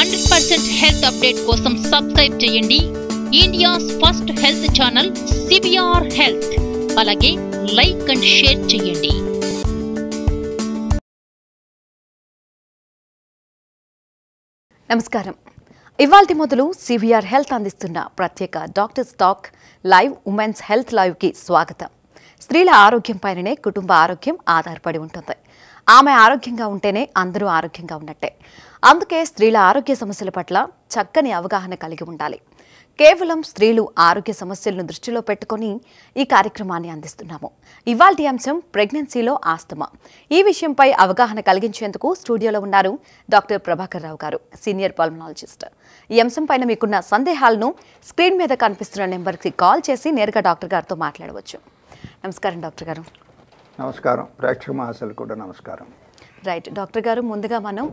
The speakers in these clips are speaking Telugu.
హండ్రెడ్ పర్సెంట్ హెల్త్ అప్డేట్ కోసం సబ్స్క్రైబ్ చేయండి. India's first health channel CBR health. అలాగే లైక్ అండ్ షేర్ చేయండి. నమస్కారం. ఇవాల్టి మొదలు సివిఆర్ హెల్త్ అందిస్తున్న ప్రత్యేక doctors talk live women's health లైవ్కి స్వాగతం. స్త్రీల ఆరోగ్యం పైననే కుటుంబ ఆరోగ్యం ఆధారపడి ఉంటుంది. ఆమె ఆరోగ్యంగా ఉంటేనే అందరూ ఆరోగ్యంగా ఉన్నట్టే. అందుకే స్త్రీల ఆరోగ్య సమస్యల పట్ల చక్కని అవగాహన కలిగి ఉండాలి. కేవలం స్త్రీలు ఆరోగ్య సమస్యలను దృష్టిలో పెట్టుకొని ఈ కార్యక్రమాన్ని అందిస్తున్నాము. ఇవాల్టి అంశం ప్రెగ్నెన్సీలో ఆస్తమా. ఈ విషయంపై అవగాహన కలిగించేందుకు స్టూడియోలో ఉన్నారు డాక్టర్ ప్రభాకర్ రావు గారు సీనియర్ పల్మనాలజిస్ట్. ఈ అంశం పైన మీకున్న సందేహాలను స్క్రీన్ మీద కనిపిస్తున్న నెంబర్కి కాల్ చేసి నేరుగా డాక్టర్ గారితో మాట్లాడవచ్చు. నమస్కారం డాక్టర్ గారు. నమస్కారం. ప్రేక్షక మహాశలు కూడా నమస్కారం. రైట్ డాక్టర్ గారు ముందుగా మనం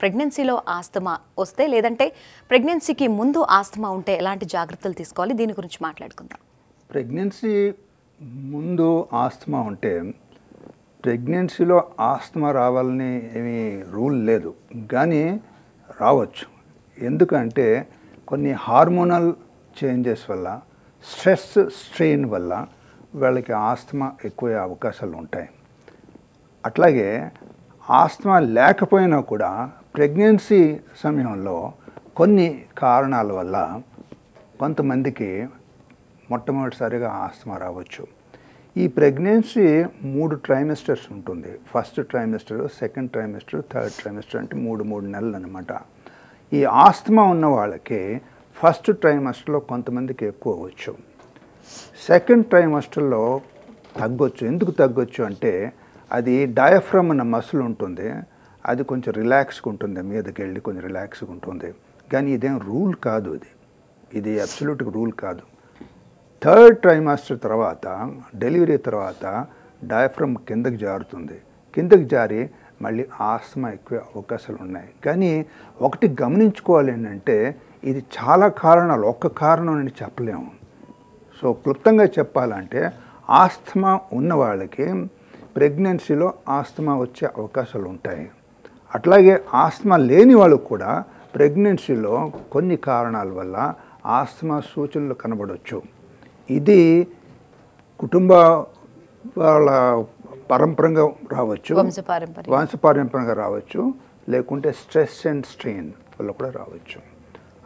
ప్రెగ్నెన్సీలో ఆస్తమా వస్తే లేదంటే ప్రెగ్నెన్సీకి ముందు ఆస్తమా ఉంటే ఎలాంటి జాగ్రత్తలు తీసుకోవాలి? దీని గురించి మాట్లాడుకుందాం. ప్రెగ్నెన్సీ ముందు ఆస్తమా ఉంటే ప్రెగ్నెన్సీలో ఆస్తమా రావాలని ఏమీ రూల్ లేదు. కానీ రావచ్చు. ఎందుకంటే కొన్ని హార్మోనల్ చేంజెస్ వల్ల స్ట్రెస్ స్ట్రెయిన్ వల్ల వాళ్ళకి ఆస్తమా ఎక్కువ అవకాశాలు ఉంటాయి. అట్లాగే ఆస్తమా లేకపోయినా కూడా ప్రెగ్నెన్సీ సమయంలో కొన్ని కారణాల వల్ల కొంతమందికి మొట్టమొదటిసారిగా ఆస్తమా రావచ్చు. ఈ ప్రెగ్నెన్సీ మూడు ట్రైమిస్టర్స్ ఉంటుంది. First trimester second trimester third trimester అంటే మూడు మూడు నెలలు అనమాట ఈ ఆస్తమా ఉన్న వాళ్ళకి ఫస్ట్ ట్రైమస్టర్లో కొంతమందికి ఎక్కువ అవ్వచ్చు. సెకండ్ ట్రైమస్టర్లో తగ్గొచ్చు. ఎందుకు తగ్గొచ్చు అంటే అది డయాఫ్రమ్ అన్న మసులు ఉంటుంది. అది కొంచెం రిలాక్స్గా ఉంటుంది. మీదకి వెళ్ళి కొంచెం రిలాక్స్గా ఉంటుంది. కానీ ఇదేం రూల్ కాదు ఇది. ఇది అబ్సల్యూట్గా రూల్ కాదు. థర్డ్ ట్రైమాస్టర్ తర్వాత డెలివరీ తర్వాత డయాఫ్రమ్ కిందకి జారుతుంది. కిందకి జారి మళ్ళీ ఆస్తమా ఎక్కువ అవకాశాలు ఉన్నాయి. కానీ ఒకటి గమనించుకోవాలి ఏంటంటే ఇది చాలా కారణాలు. ఒక్క కారణం అని చెప్పలేము. సో క్లుప్తంగా చెప్పాలంటే ఆస్తమా ఉన్న వాళ్ళకి ప్రెగ్నెన్సీలో ఆస్తమా వచ్చే అవకాశాలు ఉంటాయి అట్లాగే ఆస్తమా లేని వాళ్ళకు కూడా ప్రెగ్నెన్సీలో కొన్ని కారణాల వల్ల ఆస్తమా సూచనలు కనబడవచ్చు ఇది కుటుంబ వాళ్ళ పరంపరంగా రావచ్చు. వంశపారంపరంగా రావచ్చు. లేకుంటే స్ట్రెస్ అండ్ స్ట్రెయిన్ వల్ల కూడా రావచ్చు.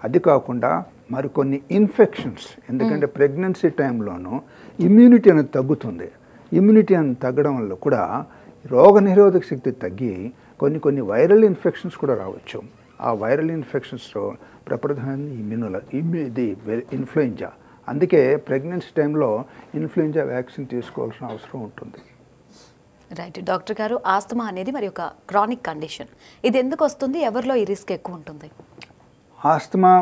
అది కాకుండా మరికొన్ని ఇన్ఫెక్షన్స్ ఎందుకంటే ప్రెగ్నెన్సీ టైంలోనూ ఇమ్యూనిటీ అనేది తగ్గుతుంది. ఇమ్యూనిటీ అనేది తగ్గడం వల్ల కూడా రోగ నిరోధక శక్తి తగ్గి కొన్ని కొన్ని వైరల్ ఇన్ఫెక్షన్స్ కూడా రావచ్చు. ఆ వైరల్ ఇన్ఫెక్షన్స్లో ప్రప్రథమైన ఇమ్యూనోల ఇమ్యూ ఇది ఇన్ఫ్లుయెంజా అందుకే ప్రెగ్నెన్సీ టైంలో ఇన్ఫ్లుయెంజా వ్యాక్సిన్ తీసుకోవాల్సిన అవసరం ఉంటుంది. రైట్ డాక్టర్ గారు ఆస్తమా అనేది మరి ఒక క్రానిక్ కండిషన్ ఇది ఎందుకు వస్తుంది? ఎవరిలో ఈ రిస్క్ ఎక్కువ ఉంటుంది? ఆస్తమా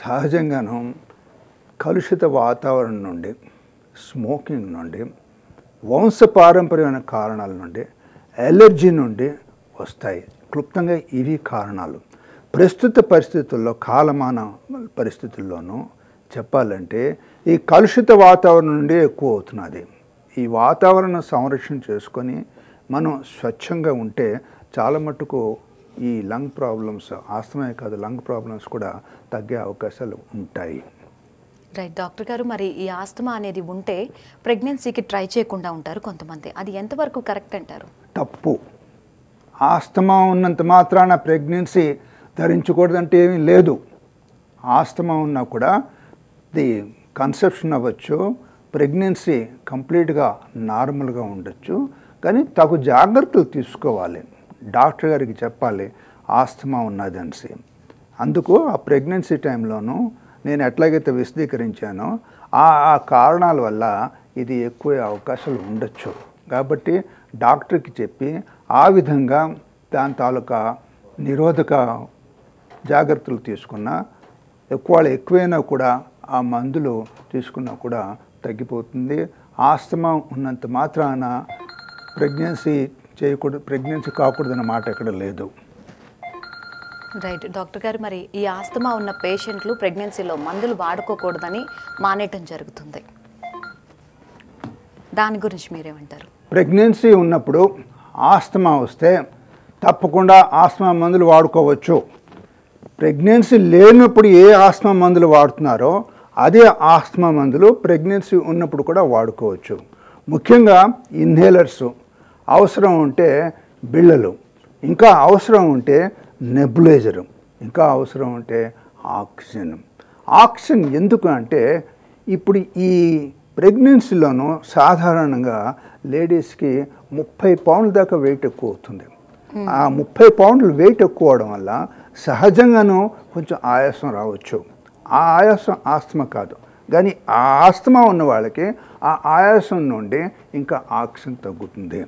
సహజంగాను కలుషిత వాతావరణం నుండి స్మోకింగ్ నుండి వంశపారంపర్యమైన కారణాల నుండి ఎలర్జీ నుండి వస్తాయి. క్లుప్తంగా ఇవి కారణాలు. ప్రస్తుత పరిస్థితుల్లో కాలమాన పరిస్థితుల్లోనూ చెప్పాలంటే ఈ కలుషిత వాతావరణం నుండి ఎక్కువ అవుతున్నది. ఈ వాతావరణ సంరక్షణ చేసుకొని మనం స్వచ్ఛంగా ఉంటే చాలా మటుకు ఈ లంగ్ ప్రాబ్లమ్స్ ఆస్తమే కాదు లంగ్ ప్రాబ్లమ్స్ కూడా తగ్గే అవకాశాలు ఉంటాయి. రైట్. డాక్టర్ గారు మరి ఈ ఆస్తమా అనేది ఉంటే ప్రెగ్నెన్సీకి ట్రై చేయకుండా ఉంటారు కొంతమంది. అది ఎంతవరకు కరెక్ట్ అంటారు? తప్పు. ఆస్తమా ఉన్నంత మాత్రాన ప్రెగ్నెన్సీ ధరించకూడదంటే ఏమీ లేదు. ఆస్తమా ఉన్నా కూడా ది కన్సెప్షన్ అవ్వచ్చు ప్రెగ్నెన్సీ కంప్లీట్గా నార్మల్గా ఉండొచ్చు కానీ తగు జాగ్రత్తలు తీసుకోవాలి. డాక్టర్ గారికి చెప్పాలి ఆస్తమా ఉన్నది అనేసి. అందుకు ఆ ప్రెగ్నెన్సీ టైంలోనూ నేను ఎట్లాగైతే విశదీకరించానో ఆ ఆ కారణాల వల్ల ఇది ఎక్కువ అవకాశాలు ఉండొచ్చు. కాబట్టి డాక్టర్కి చెప్పి ఆ విధంగా దాని తాలూకా నిరోధక జాగ్రత్తలు తీసుకున్నా ఎక్కువ ఎక్కువైనా కూడా ఆ మందులు తీసుకున్నా కూడా తగ్గిపోతుంది. ఆస్తమా ఉన్నంత మాత్రాన ప్రెగ్నెన్సీ చేయకూడదు ప్రెగ్నెన్సీ కాకూడదన్న మాట ఎక్కడ లేదు. రైట్. డాక్టర్ గారు మరి ఈ ఆస్తమా ఉన్న పేషెంట్లు ప్రెగ్నెన్సీలో మందులు వాడుకోకూడదని మానేయటం జరుగుతుంది. దాని గురించి మీరేమంటారు? ప్రెగ్నెన్సీ ఉన్నప్పుడు ఆస్తమా వస్తే తప్పకుండా ఆస్తమా మందులు వాడుకోవచ్చు. ప్రెగ్నెన్సీ లేనప్పుడు ఏ ఆస్తమా మందులు వాడుతున్నారో అదే ఆస్తమా మందులు ప్రెగ్నెన్సీ ఉన్నప్పుడు కూడా వాడుకోవచ్చు. ముఖ్యంగా ఇన్హేలర్స్. అవసరం ఉంటే బిళ్ళలు. ఇంకా అవసరం ఉంటే నెబులైజరు. ఇంకా అవసరం ఉంటే ఆక్సిజన్. ఆక్సిజన్ ఎందుకు అంటే ఇప్పుడు ఈ ప్రెగ్నెన్సీలోనూ సాధారణంగా లేడీస్కి ముప్పై పౌండ్ల దాకా వెయిట్ ఎక్కువ అవుతుంది. ఆ ముప్పై పౌండ్లు వెయిట్ ఎక్కువ అవడం వల్ల సహజంగానూ కొంచెం ఆయాసం రావచ్చు. ఆ ఆయాసం ఆస్తమా కాదు. కానీ ఆ ఆస్తమా ఉన్న వాళ్ళకి ఆ ఆయాసం నుండి ఇంకా ఆక్సిజన్ తగ్గుతుంది.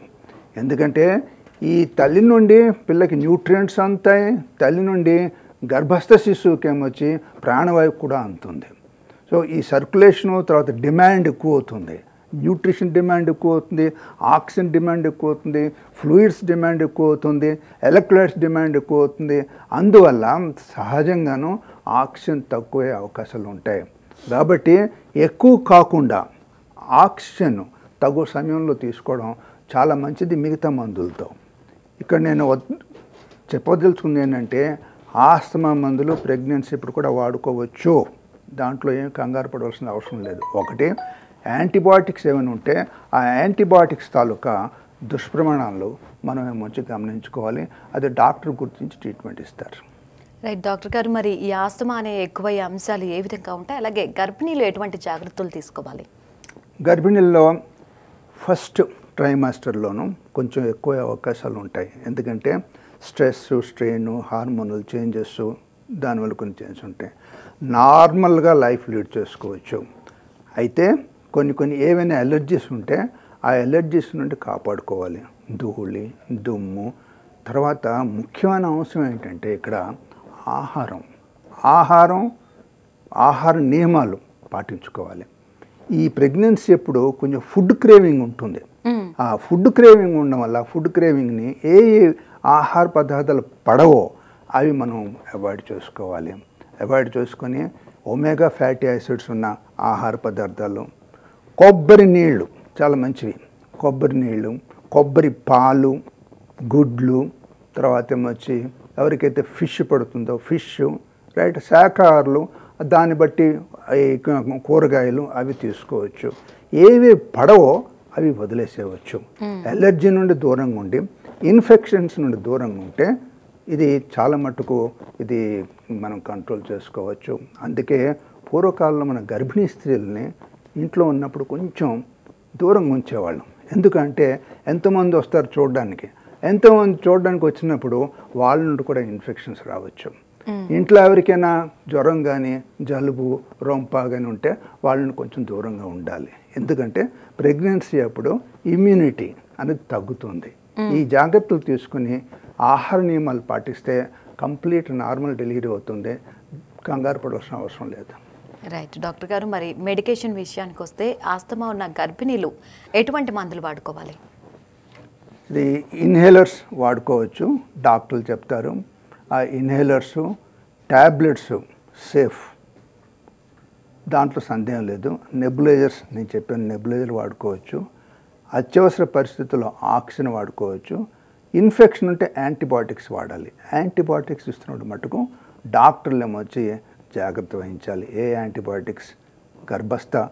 ఎందుకంటే ఈ తల్లి నుండి పిల్లకి న్యూట్రియంట్స్ అంతాయి. తల్లి నుండి గర్భస్థ శిశువుకి ఏమొచ్చి ప్రాణవాయువు కూడా అందుతుంది సో ఈ సర్క్యులేషను తర్వాత డిమాండ్ ఎక్కువ అవుతుంది. న్యూట్రిషన్ డిమాండ్ ఎక్కువ అవుతుంది. ఆక్సిజన్ డిమాండ్ ఎక్కువ అవుతుంది. ఫ్లూయిడ్స్ డిమాండ్ ఎక్కువ అవుతుంది. ఎలక్ట్రోలైట్స్ డిమాండ్ ఎక్కువ అవుతుంది. అందువల్ల సహజంగాను ఆక్సిజన్ తక్కువే అవకాశాలు ఉంటాయి. కాబట్టి ఎక్కువ కాకుండా ఆక్సిజన్ తగు సమయంలో తీసుకోవడం చాలా మంచిది మిగతా మందులతో. ఇక్కడ నేను చెప్పదలుచుకుంది ఏంటంటే ఆస్తమా మందులు ప్రెగ్నెన్సీ ఇప్పుడు కూడా వాడుకోవచ్చు. దాంట్లో ఏం కంగారు పడవలసిన అవసరం లేదు. ఒకటి యాంటీబయాటిక్స్ ఏమైనా ఉంటే ఆ యాంటీబయాటిక్స్ తాలూకా దుష్ప్రమాణాలు మనం మంచి గమనించుకోవాలి. అది డాక్టర్ గుర్తించి ట్రీట్మెంట్ ఇస్తారు. రైట్ డాక్టర్ గారు మరి ఈ ఆస్తమా అనే ఎక్కువయ్యే అంశాలు ఏ విధంగా ఉంటాయి? అలాగే గర్భిణీలు ఎటువంటి జాగ్రత్తలు తీసుకోవాలి? గర్భిణీల్లో ఫస్ట్ ట్రైమాస్టర్లోనూ కొంచెం ఎక్కువ అవకాశాలు ఉంటాయి ఎందుకంటే స్ట్రెస్ స్ట్రెయిన్ హార్మోనల్ చేంజెస్ దానివల్ల కొన్ని చేంజెస్ ఉంటాయి. నార్మల్గా లైఫ్ లీడ్ చేసుకోవచ్చు. అయితే కొన్ని కొన్ని ఏవైనా ఎలర్జీస్ ఉంటే ఆ ఎలర్జీస్ నుండి కాపాడుకోవాలి. ధూళి దుమ్ము. తర్వాత ముఖ్యమైన అంశం ఏంటంటే ఇక్కడ ఆహారం. ఆహారం ఆహార నియమాలు పాటించుకోవాలి. ఈ ప్రెగ్నెన్సీ ఎప్పుడు కొంచెం ఫుడ్ క్రేవింగ్ ఉంటుంది. ఆ ఫుడ్ క్రేవింగ్ ఉండడం వల్ల ఫుడ్ క్రేవింగ్ని ఏ ఆహార పదార్థాలు పడవో అవి మనం అవాయిడ్ చేసుకోవాలి. అవాయిడ్ చేసుకొని ఒమేగా ఫ్యాటీ యాసిడ్స్ ఉన్న ఆహార పదార్థాలు కొబ్బరి నీళ్ళు చాలా మంచివి. కొబ్బరి నీళ్ళు కొబ్బరి పాలు గుడ్లు తర్వాత ఏమొచ్చి ఎవరికైతే ఫిష్ పడుతుందో ఫిష్ రైట్ శాఖాహారులు దాన్ని బట్టి కూరగాయలు అవి తీసుకోవచ్చు. ఏవి పడవో అవి వదిలేసేయవచ్చు. ఎలర్జీ నుండి దూరంగా ఉండి ఇన్ఫెక్షన్స్ నుండి దూరంగా ఉంటే ఇది చాలా మట్టుకు ఇది మనం కంట్రోల్ చేసుకోవచ్చు. అందుకే పూర్వకాలంలో మన గర్భిణీ స్త్రీలని ఇంట్లో ఉన్నప్పుడు కొంచెం దూరంగా ఉంచేవాళ్ళం. ఎందుకంటే ఎంతమంది వస్తారు చూడడానికి? ఎంతమంది చూడడానికి వచ్చినప్పుడు వాళ్ళ నుండి కూడా ఇన్ఫెక్షన్స్ రావచ్చు. ఇంట్లో ఎవరికైనా జ్వరం కానీ జలుబు రొంప కానీ ఉంటే వాళ్ళని కొంచెం దూరంగా ఉండాలి. ఎందుకంటే ప్రెగ్నెన్సీ అప్పుడు ఇమ్యూనిటీ అనేది తగ్గుతుంది. ఈ జాగ్రత్తలు తీసుకుని ఆహార నియమాలు పాటిస్తే కంప్లీట్ నార్మల్ డెలివరీ అవుతుంది. కంగారు పడవలసిన అవసరం లేదు. రైట్ డాక్టర్ గారు మరి మెడికేషన్ విషయానికి వస్తే ఆస్తమా ఉన్న గర్భిణీలు ఎటువంటి మందులు వాడుకోవాలి? ఇది ఇన్హేలర్స్ వాడుకోవచ్చు. డాక్టర్లు చెప్తారు. ఆ ఇన్హేలర్స్ ట్యాబ్లెట్స్ సేఫ్. దాంట్లో సందేహం లేదు. నెబులైజర్స్ నేను చెప్పాను నెబులైజర్ వాడుకోవచ్చు. అత్యవసర పరిస్థితుల్లో ఆక్సిజన్ వాడుకోవచ్చు. ఇన్ఫెక్షన్ ఉంటే యాంటీబయాటిక్స్ వాడాలి. యాంటీబయాటిక్స్ ఇస్తున్నప్పుడు మటుకు డాక్టర్లు ఏమొచ్చి జాగ్రత్త వహించాలి. ఏ యాంటీబయాటిక్స్ గర్భస్థ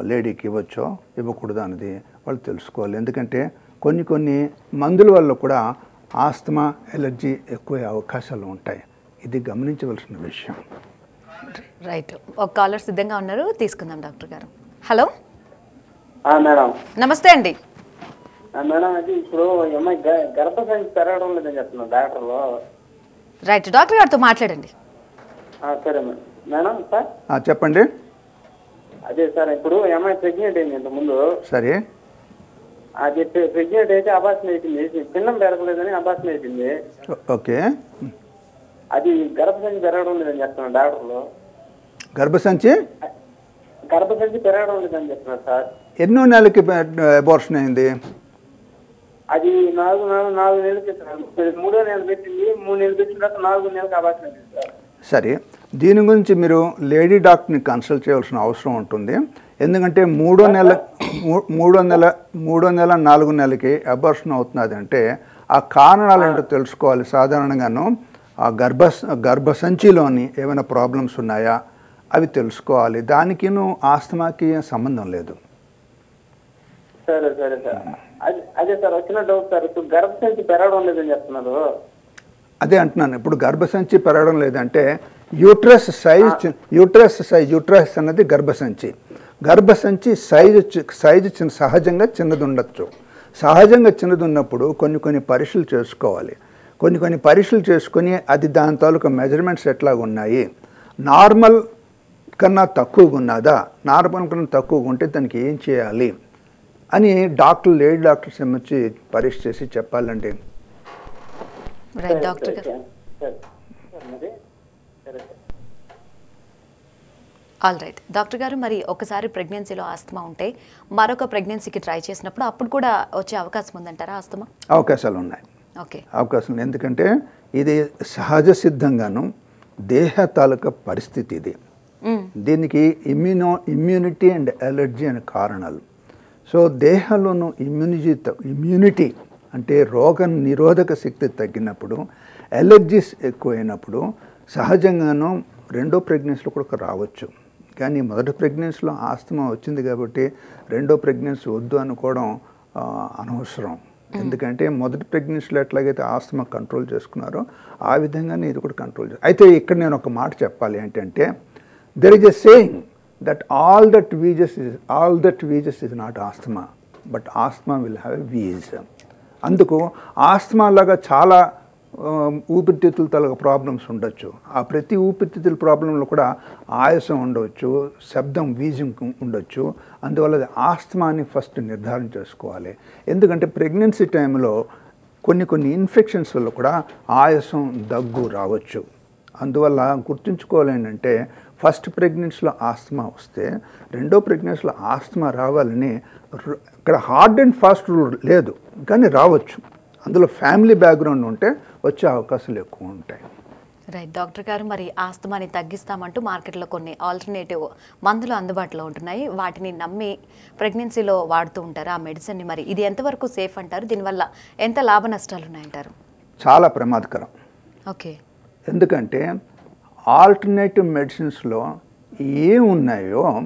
లేడీకి ఇవ్వచ్చో ఇవ్వకూడదు అన్నది వాళ్ళు తెలుసుకోవాలి. ఎందుకంటే కొన్ని కొన్ని మందుల వల్ల కూడా ఆస్తమా ఎలర్జీ ఎక్కువ అవకాశాలు ఉంటాయి. ఇది గమనించవలసిన విషయం. రైట్ ఒక కాలర్ సిద్ధంగా ఉన్నారు. తీసుకుందాం డాక్టర్ గారు. హలో ఆ, మేడం. నమస్తే అండి. ఆ, మేడం అది ఇప్పుడు అమ్మాయి గర్భసంచి పెరగడం లేదని చెప్తున్నారు డాక్టర్లు. రైట్ డాక్టర్ గారితో మాట్లాడండి. ఆ, సరే మేడం. Madam sir? ఆ, చెప్పండి. అదే సార్ ఇప్పుడు అమ్మాయి ప్రెగ్నెంట్ అయింది ఇంత ముందు సరే. అది ప్రెగ్నెంట్ అయితే అబాసన అయిపోయింది. పిల్లం పెరగలేదని అబాసన అయిపోయింది. ఓకే. అది గర్భసంచి పెరగడం లేదని చెప్తున్నారు డాక్టర్లు. గర్భసంచి? గర్భసంచి పెరగడం లేదని చెప్తున్నారు సార్. ఎన్నో నెలలకి అబార్షన్ అయింది? అది నాలుగు నాలుగు నాలుగు నెలలు పెట్టినారు మూడో నెలలు పెట్టింది. మూడు నెలలు పెట్టిన తర్వాత నాలుగు నెలలకు అబాసన అయింది సార్. సరే. దీని గురించి మీరు లేడీ డాక్టర్ని కన్సల్ట్ చేయవలసిన అవసరం ఉంటుంది. ఎందుకంటే మూడో నెల మూడో నెల మూడో నెల నాలుగో నెలకి అబార్షన్ అవుతున్నది అంటే ఆ కారణాలు ఏంటో తెలుసుకోవాలి సాధారణంగాను. ఆ గర్భ గర్భసంచిలోని ఏమైనా ప్రాబ్లమ్స్ ఉన్నాయా? అవి తెలుసుకోవాలి. దానికిను ఆస్తమాకి సంబంధం లేదు. సరే సరే సార్. అదే అదే సార్ వచ్చిన డౌట్ సార్. ఇప్పుడు గర్భసంచి పెరగడం లేదని చెప్తున్నారు. అదే అంటున్నాను. ఇప్పుడు గర్భసంచి పెరగడం లేదంటే uterus size uterus size uterus అన్నది గర్భసంచి. గర్భసంచి సైజు సైజు చిన్న సహజంగా చిన్నది ఉండొచ్చు సహజంగా చిన్నది ఉన్నప్పుడు కొన్ని కొన్ని పరీక్షలు చేసుకోవాలి కొన్ని కొన్ని పరీక్షలు చేసుకొని అది దాని తాలూకా మెజర్మెంట్స్ ఎట్లాగా ఉన్నాయి నార్మల్ కన్నా తక్కువగా ఉన్నదా నార్మల్ కన్నా తక్కువగా ఉంటే దానికి ఏం చేయాలి అని డాక్టర్లు లేడీ డాక్టర్స్ ఏమొచ్చి పరీక్ష చేసి చెప్పాలండి డాక్టర్ ఆల్ రైట్ డాక్టర్ గారు మరి ఒకసారి ప్రెగ్నెన్సీలో ఆస్తమా ఉంటే మరొక ప్రెగ్నెన్సీకి ట్రై చేసినప్పుడు అప్పుడు కూడా వచ్చే అవకాశం ఉందంటారా ఆస్తమా? అవకాశాలు ఉన్నాయి. ఓకే అవకాశం. ఎందుకంటే ఇది సహజ సిద్ధంగాను దేహ తాలూకా పరిస్థితి ఇది. మ్మ్. దీనికి ఇమ్యూనో ఇమ్యూనిటీ అండ్ ఎలర్జీ అనే కారణాలు. సో దేహంలోను ఇమ్యూనిటీ త- ఇమ్యూనిటీ అంటే రోగ నిరోధక శక్తి తగ్గినప్పుడు ఎలర్జీస్ ఎక్కువైనప్పుడు సహజంగాను రెండో ప్రెగ్నెన్సీలో కూడా రావచ్చు. కానీ మొదటి ప్రెగ్నెన్సీలో ఆస్తమా వచ్చింది కాబట్టి రెండో ప్రెగ్నెన్సీ వద్దు అనుకోవడం అనవసరం. ఎందుకంటే మొదటి ప్రెగ్నెన్సీలో ఎట్లాగైతే ఆస్తమా కంట్రోల్ చేసుకున్నారో ఆ విధంగానే ఇది కూడా కంట్రోల్ చేస్తారు అయితే ఇక్కడ నేను ఒక మాట చెప్పాలి ఏంటంటే there is a saying that all that wheezes is all that wheezes is not asthma but asthma will have a wheeze అందుకు ఆస్తమా లాగా చాలా ఊపిరితిత్తుల తాలూకా ప్రాబ్లమ్స్ ఉండొచ్చు. ఆ ప్రతి ఊపిరితిత్తుల ప్రాబ్లంలో కూడా ఆయాసం ఉండవచ్చు శబ్దం వీజింగ్ ఉండొచ్చు. అందువల్ల అది ఆస్తమా అని ఫస్ట్ నిర్ధారణ చేసుకోవాలి. ఎందుకంటే ప్రెగ్నెన్సీ టైంలో కొన్ని కొన్ని ఇన్ఫెక్షన్స్ వల్ల కూడా ఆయాసం దగ్గు రావచ్చు. అందువల్ల గుర్తుంచుకోవాలేంటంటే ఫస్ట్ ప్రెగ్నెన్సీలో ఆస్తమా వస్తే రెండో ప్రెగ్నెన్సీలో ఆస్తమా రావాలని ఇక్కడ హార్డ్ అండ్ ఫాస్ట్ రూల్ లేదు కానీ రావచ్చు. అందులో ఫ్యామిలీ బ్యాక్గ్రౌండ్ ఉంటే వచ్చే అవకాశాలు ఎక్కువ ఉంటాయి. రైట్ డాక్టర్ గారు మరి ఆస్తమాని తగ్గిస్తామంటూ మార్కెట్లో కొన్ని ఆల్టర్నేటివ్ మందులు అందుబాటులో ఉంటున్నాయి. వాటిని నమ్మి ప్రెగ్నెన్సీలో వాడుతూ ఉంటారు? ఆ మెడిసిన్ని మరి ఇది ఎంతవరకు సేఫ్ అంటారు? దీనివల్ల ఎంత లాభ నష్టాలు ఉన్నాయంటారు? చాలా ప్రమాదకరం. ఓకే. ఎందుకంటే ఆల్టర్నేటివ్ మెడిసిన్స్లో ఏమున్నాయో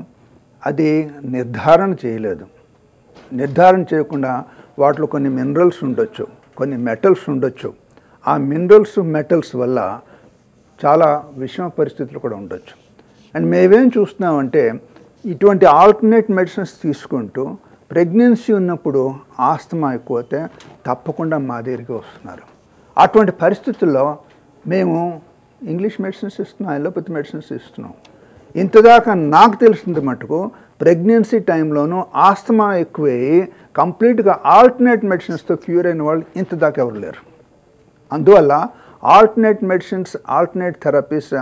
అది నిర్ధారణ చేయలేదు. నిర్ధారణ చేయకుండా వాటిలో కొన్ని మినరల్స్ ఉండొచ్చు కొన్ని మెటల్స్ ఉండొచ్చు. ఆ మినరల్స్ మెటల్స్ వల్ల చాలా విషమ పరిస్థితులు కూడా ఉండొచ్చు. అండ్ మేమేం చూస్తున్నామంటే ఇటువంటి ఆల్టర్నేట్ మెడిసిన్స్ తీసుకుంటూ ప్రెగ్నెన్సీ ఉన్నప్పుడు ఆస్తమా ఎక్కువైతే తప్పకుండా మా దగ్గరికి వస్తున్నారు. అటువంటి పరిస్థితుల్లో మేము ఇంగ్లీష్ మెడిసిన్స్ ఇస్తున్నాం అలోపతి మెడిసిన్స్ ఇస్తున్నాం. ఇంతదాకా నాకు తెలిసింది మటుకు ప్రెగ్నెన్సీ టైంలోనూ ఆస్తమా ఎక్కువయ్యి కంప్లీట్గా ఆల్టర్నేట్ మెడిసిన్స్తో క్యూర్ అయిన వాళ్ళు ఇంతదాకా ఎవరు లేరు. అందువల్ల ఆల్టర్నేట్ మెడిసిన్స్ ఆల్టర్నేట్ థెరపీస్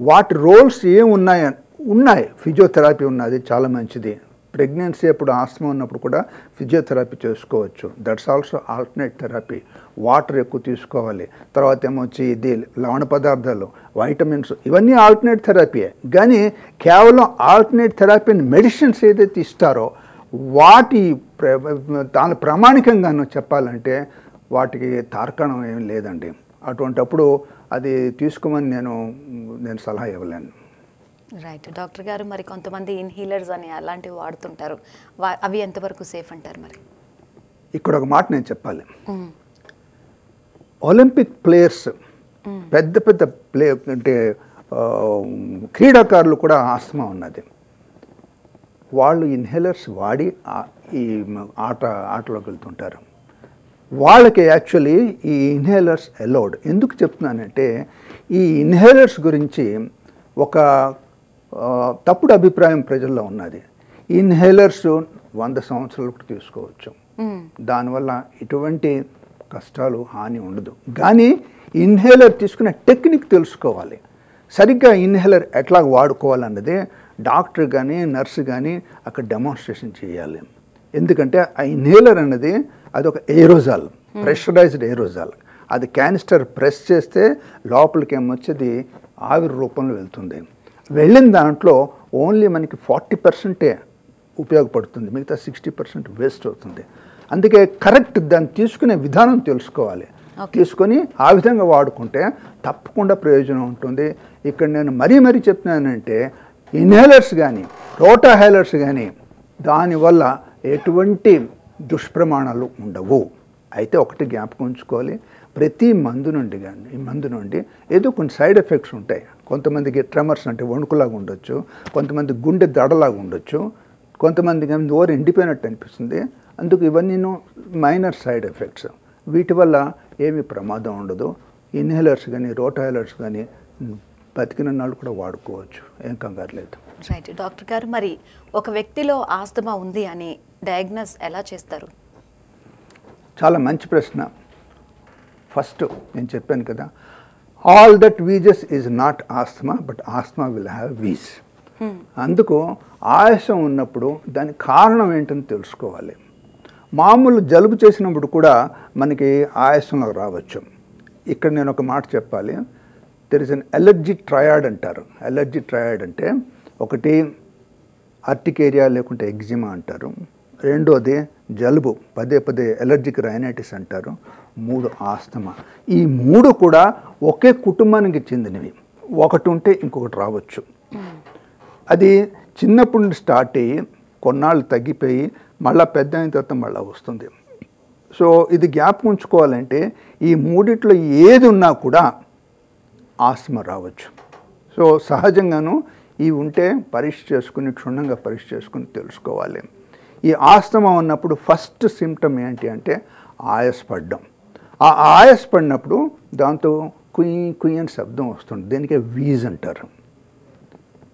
వాటి రోల్స్ ఏం ఉన్నాయి. ఉన్నాయి ఫిజియోథెరపీ ఉన్నది చాలా మంచిది. ప్రెగ్నెన్సీ అప్పుడు ఆస్తమా ఉన్నప్పుడు కూడా ఫిజియోథెరపీ చేసుకోవచ్చు. That's also alternate therapy water ఎక్కువ తీసుకోవాలి. తర్వాత ఏమొచ్చి ఇది లవణ పదార్థాలు వైటమిన్స్ ఇవన్నీ ఆల్టర్నేట్ థెరపీయే కానీ కేవలం ఆల్టర్నేట్ థెరపీని మెడిసిన్స్ ఏదైతే ఇస్తారో వాటి దాని ప్రామాణికంగాను చెప్పాలంటే వాటికి తార్కాణం ఏం లేదండి. అటువంటప్పుడు అది తీసుకోమని నేను నేను సలహా ఇవ్వలేను. రైట్ డాక్టర్ గారు మరి కొంతమంది ఇన్హీలర్స్ అని అలాంటివి వాడుతుంటారు. అవి ఎంతవరకు సేఫ్ అంటారు మరి? ఇక్కడ ఒక మాట నేను చెప్పాలి. ఒలింపిక్ ప్లేయర్స్ పెద్ద పెద్ద ప్లే అంటే క్రీడాకారులు కూడా ఆస్తమా ఉన్నది. వాళ్ళు ఇన్హేలర్స్ వాడి ఈ ఆట ఆటలోకి వెళ్తుంటారు. వాళ్ళకి యాక్చువల్లీ ఈ ఇన్హేలర్స్ అలౌడ్ ఎందుకు చెప్తున్నానంటే ఈ ఇన్హేలర్స్ గురించి ఒక తప్పుడు అభిప్రాయం ప్రజల్లో ఉన్నది. ఇన్హేలర్స్ వంద సంవత్సరాలు కూడా తీసుకోవచ్చు. దానివల్ల ఎటువంటి కష్టాలు హాని ఉండదు. కానీ ఇన్హేలర్ తీసుకునే టెక్నిక్ తెలుసుకోవాలి. సరిగ్గా ఇన్హేలర్ ఎట్లా వాడుకోవాలన్నది డాక్టర్ కానీ నర్సు కానీ అక్కడ డెమాన్స్ట్రేషన్ చేయాలి. ఎందుకంటే ఆ ఇన్హేలర్ అన్నది అది ఒక ఏరోజాల్ ప్రెషరైజ్డ్ ఏరోజాల్. అది క్యానిస్టర్ ప్రెస్ చేస్తే లోపలికి ఏమొచ్చేది? ఆవిరి రూపంలో వెళ్తుంది. వెళ్ళిన దాంట్లో ఓన్లీ మనకి ఫార్టీ పర్సెంటే ఉపయోగపడుతుంది. మిగతా సిక్స్టీ పర్సెంట్ వేస్ట్ అవుతుంది. అందుకే కరెక్ట్ దాన్ని తీసుకునే విధానం తెలుసుకోవాలి. తీసుకొని ఆ విధంగా వాడుకుంటే తప్పకుండా ప్రయోజనం ఉంటుంది. ఇక్కడ నేను మరీ మరీ చెప్తున్నానంటే ఇన్హేలర్స్ కానీ రోటాహైలర్స్ కానీ దానివల్ల ఎటువంటి దుష్ప్రమాణాలు ఉండవు. అయితే ఒకటి జ్ఞాపకం ఉంచుకోవాలి. ప్రతి మందు నుండి కానీ ఈ మందు నుండి ఏదో కొన్ని సైడ్ ఎఫెక్ట్స్ ఉంటాయి. కొంతమందికి ట్రెమర్స్ అంటే వణుకులాగా ఉండొచ్చు. కొంతమంది గుండె దడలాగా ఉండొచ్చు. కొంతమందికి ఏమో నోరు ఎండిపోయినట్టు అనిపిస్తుంది. అందుకు ఇవన్నీ మైనర్ సైడ్ ఎఫెక్ట్స్. వీటి వల్ల ఏమీ ప్రమాదం ఉండదు. ఇన్హేలర్స్ కానీ రోటాయిలర్స్ కానీ బతికిన నాళ్ళు కూడా వాడుకోవచ్చు. ఏం కంగారు లేదు. రైట్ డాక్టర్ గారు మరి ఒక వ్యక్తిలో ఆస్తమా ఉంది అని డయాగ్నోస్ ఎలా చేస్తారు? చాలా మంచి ప్రశ్న. ఫస్ట్ నేను చెప్పాను కదా all that wheezes is not asthma but asthma will have wheeze అందుకు ఆయాసం ఉన్నప్పుడు దాని కారణం ఏంటని తెలుసుకోవాలి. మామూలు జలుబు చేసినప్పుడు కూడా మనకి ఆయాసంలో రావచ్చు. ఇక్కడ నేను ఒక మాట చెప్పాలి. There is an allergy triad అంటారు. ఎలర్జీ ట్రయాడ్ అంటే ఒకటి ఆర్టికేరియా లేకుంటే ఎగ్జిమా అంటారు. రెండోది జలుబు. పదే పదే ఎలర్జిక్ రైనైటిస్ అంటారు. మూడు ఆస్తమా. ఈ మూడు కూడా ఒకే కుటుంబానికి చెందినవి. ఒకటి ఉంటే ఇంకొకటి రావచ్చు. అది చిన్నప్పటి నుండి స్టార్ట్ అయ్యి కొన్నాళ్ళు తగ్గిపోయి మళ్ళీ పెద్ద అయిన తర్వాత మళ్ళీ వస్తుంది. సో ఇది గ్యాప్ ఉంచుకోవాలంటే ఈ మూడిట్లో ఏది ఉన్నా కూడా ఆస్తమా రావచ్చు. సో సహజంగాను ఇవి ఉంటే పరీక్ష చేసుకుని క్షుణ్ణంగా పరీక్ష చేసుకుని తెలుసుకోవాలి. ఈ ఆస్తమా ఉన్నప్పుడు ఫస్ట్ సిమ్టమ్ ఏంటి అంటే ఆయాసపడ్డం. ఆ ఆయాసపడినప్పుడు దాంతో కుయ్యి కుయ్యి అని శబ్దం వస్తుంది. దీనికే వీజ్ అంటారు.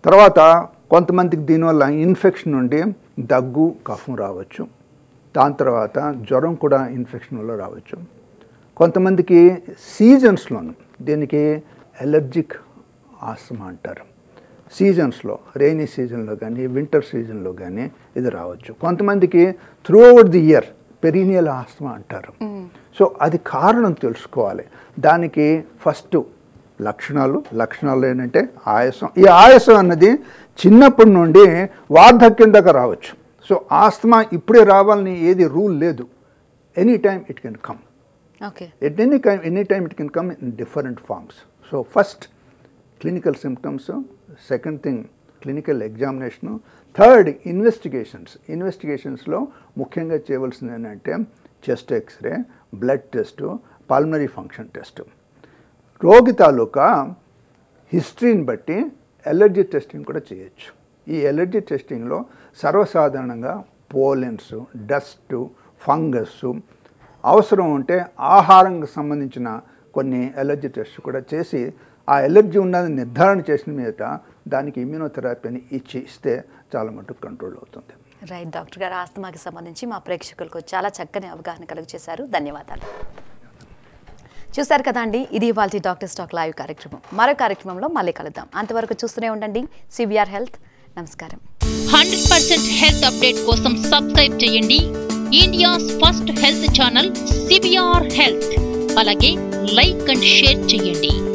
తర్వాత కొంతమందికి దీనివల్ల ఇన్ఫెక్షన్ నుండి దగ్గు కఫం రావచ్చు. దాని తర్వాత జ్వరం కూడా ఇన్ఫెక్షన్ వల్ల రావచ్చు. కొంతమందికి సీజన్స్లోను దీనికి ఎలర్జిక్ ఆస్తమా అంటారు. సీజన్స్లో రైనీ సీజన్లో కానీ వింటర్ సీజన్లో కానీ ఇది రావచ్చు. కొంతమందికి throughout the year perennial asthma అంటారు సో అది కారణం తెలుసుకోవాలి. దానికి ఫస్ట్ లక్షణాలు లక్షణాలు ఏంటంటే ఆయాసం. ఈ ఆయాసం అన్నది చిన్నప్పటి నుండి వార్ధక్యం దాకా రావచ్చు. సో ఆస్తమా ఇప్పుడే రావాలని ఏది రూల్ లేదు. Any time it can come okay. At any time any time it can come in different forms. So first clinical second thing clinical examination third investigations ఇన్వెస్టిగేషన్స్లో ముఖ్యంగా చేయవలసింది ఏంటంటే chest x-ray blood test pulmonary function test రోగి తాలూకా హిస్టరీని బట్టి ఎలర్జీ టెస్టింగ్ కూడా చేయొచ్చు. ఈ ఎలర్జీ టెస్టింగ్లో సర్వసాధారణంగా పోలెన్స్ డస్ట్ ఫంగస్ అవసరం ఉంటే ఆహారంకి సంబంధించిన కొన్ని ఎలర్జీ టెస్ట్ కూడా చేసి ఆ ఎలర్జీ ఉన్నది నిర్ధారణ చేసిన మీద దానికి ఇమ్యూనోథెరపీని ఇచ్చి ఇస్తే చాలా మటుకు కంట్రోల్ అవుతుంది. రైట్ డాక్టర్ గారు ఆస్తమాకి సంబంధించి మా ప్రేక్షకులకు చాలా చక్కని అవగాహన కలుగు చేశారు ధన్యవాదాలు. చూశారు కదా అండి ఇది ఇవాళ డాక్టర్ స్టాక్ లైవ్ కార్యక్రమం. మరో కార్యక్రమంలో మళ్ళీ కలుద్దాం. అంతవరకు చూస్తూనే ఉండండి. సివిఆర్ హెల్త్ నమస్కారం. హండ్రెడ్ పర్సెంట్ హెల్త్ అప్డేట్ కోసం సబ్స్క్రైబ్ చేయండి. India's first health channel CBR health. అలాగే లైక్ అండ్ షేర్ చేయండి.